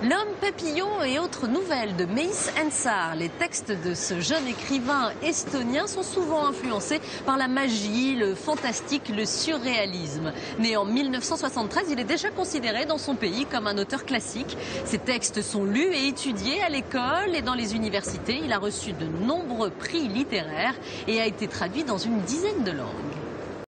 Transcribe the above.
L'homme papillon et autres nouvelles de Meis Ensar, les textes de ce jeune écrivain estonien sont souvent influencés par la magie, le fantastique, le surréalisme. Né en 1973, il est déjà considéré dans son pays comme un auteur classique. Ses textes sont lus et étudiés à l'école et dans les universités. Il a reçu de nombreux prix littéraires et a été traduit dans une dizaine de langues.